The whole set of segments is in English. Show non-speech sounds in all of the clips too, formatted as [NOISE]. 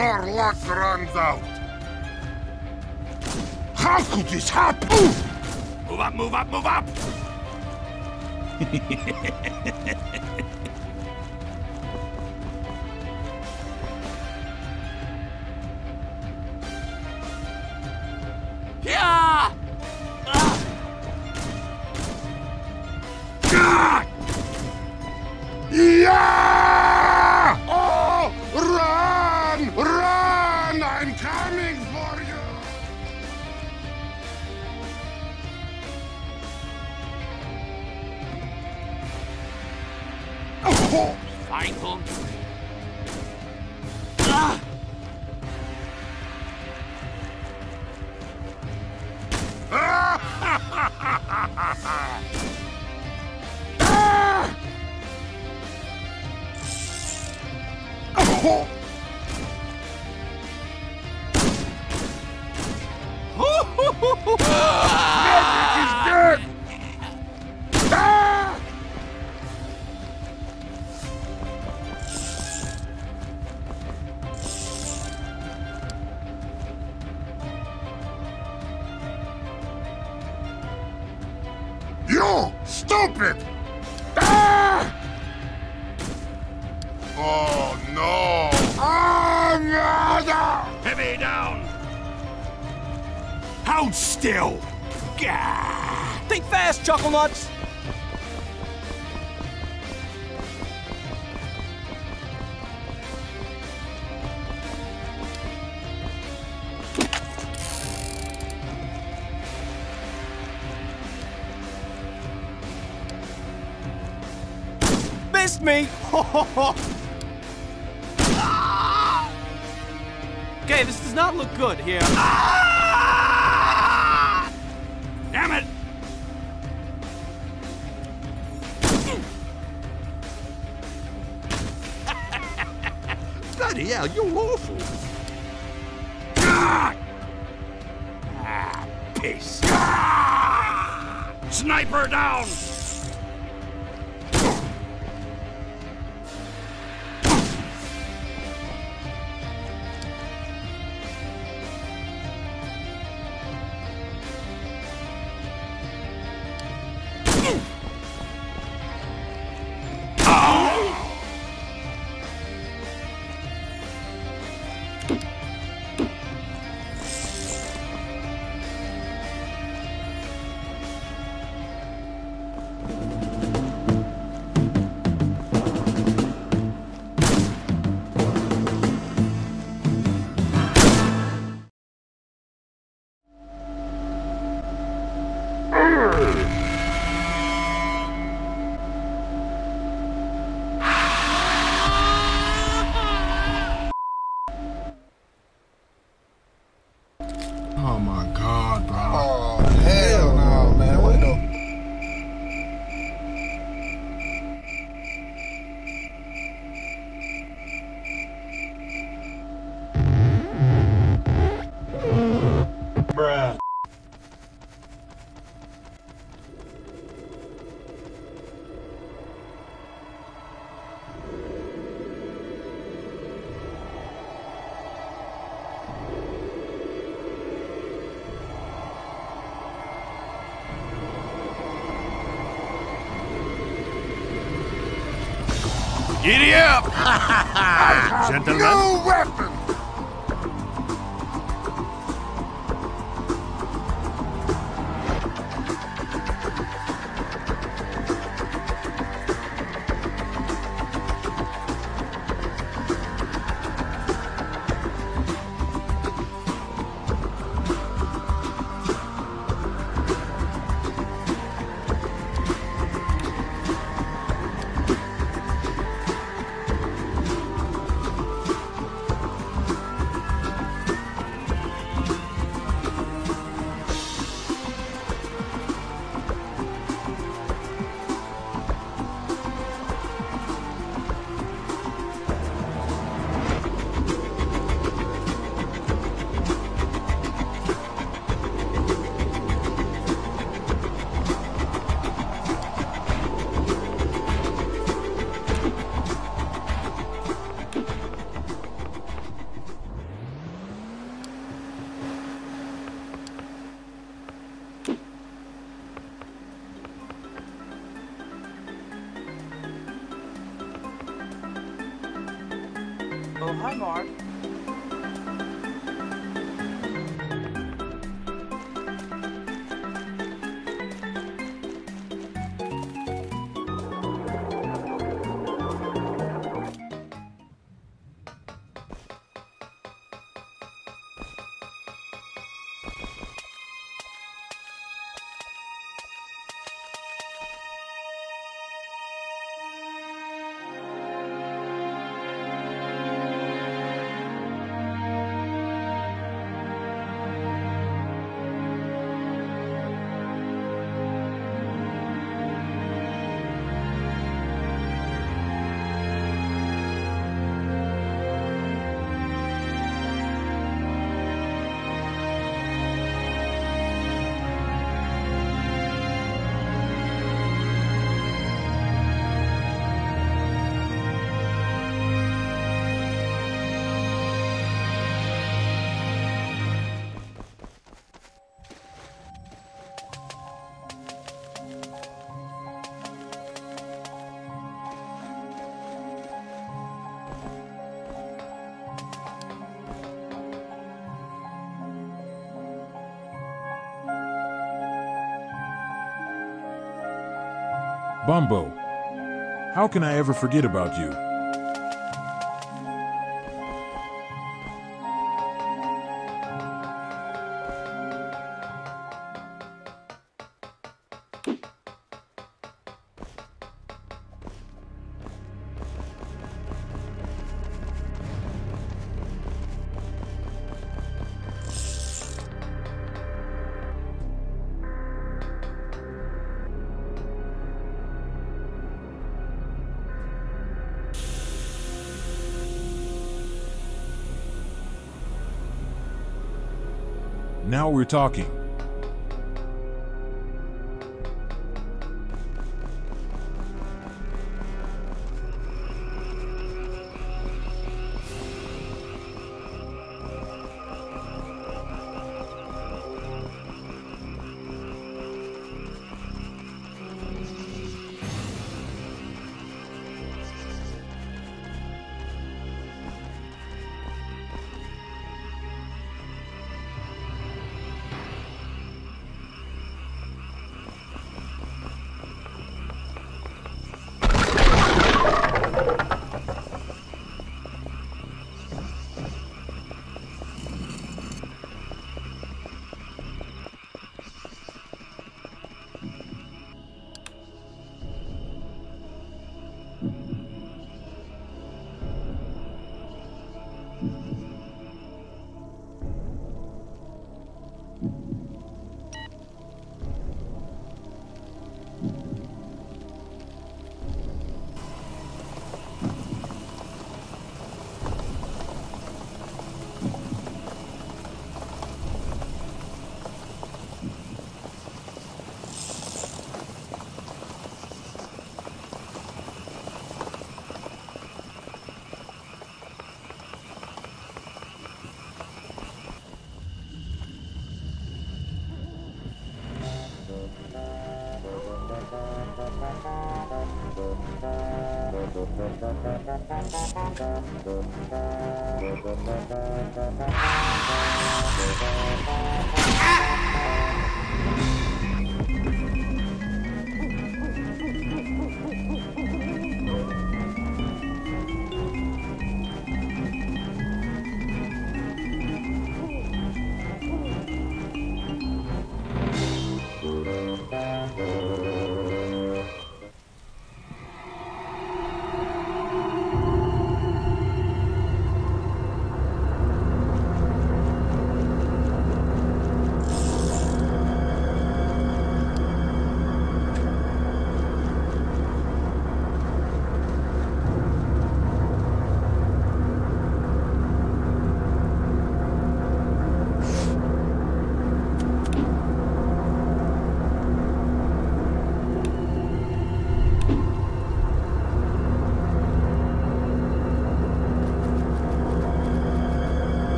Your luck runs out. How could this happen? Move up, move up, move up! [LAUGHS] Oh! Hold still! Gah! Think fast, Chuckle Nuts! Missed me! [LAUGHS] okay, this does not look good here. Ah! Damn it! [LAUGHS] Bloody hell, you're awful. Ah, piss! Ah! Sniper down! Gentlemen. No weapon! Bumbo, how can I ever forget about you? Now we're talking.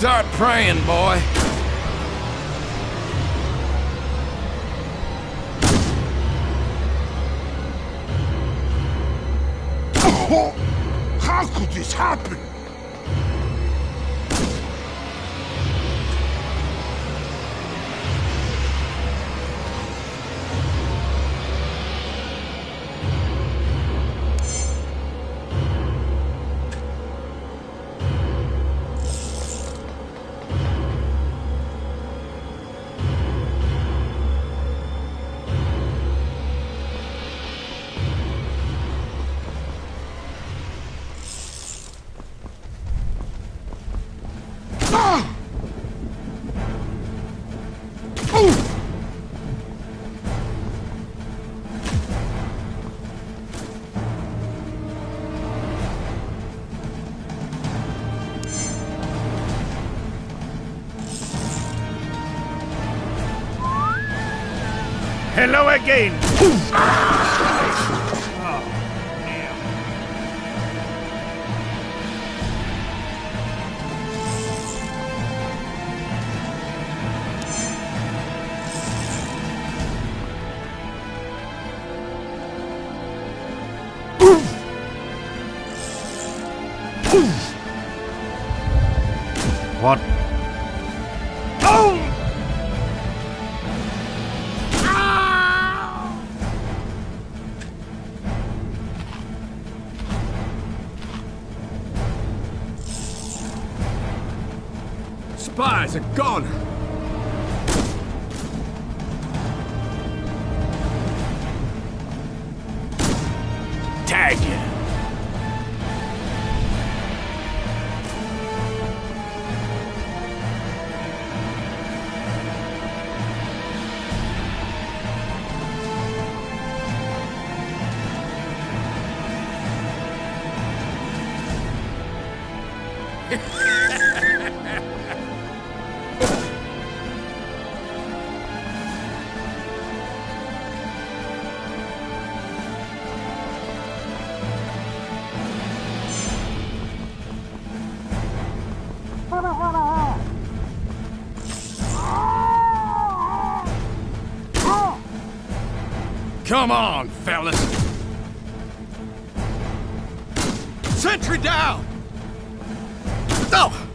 Start praying, boy. How could this happen? Again. What? Spies are gone. Tag you. [LAUGHS] Come on, fellas. Sentry down! Oh!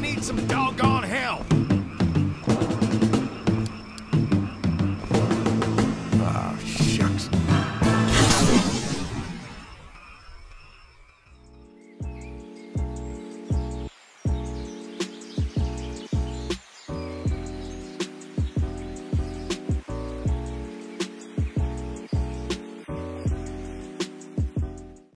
Need some doggone.